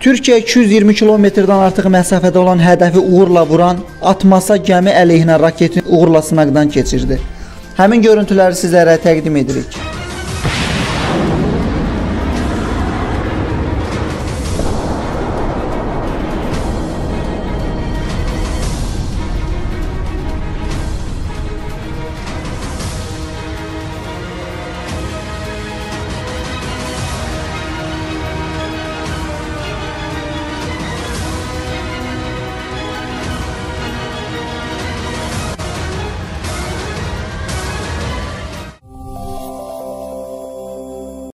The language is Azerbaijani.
Türkiyə 220 kilometrdən artıq məsafədə olan hədəfi uğurla vuran Atmasa gəmi əleyhinə raketin uğurla sınaqdan keçirdi. Həmin görüntüləri sizlərə təqdim edirik.